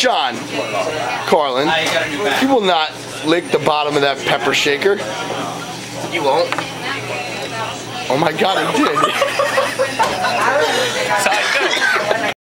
John, Carlin, you will not lick the bottom of that pepper shaker. You won't. Oh my god, it did.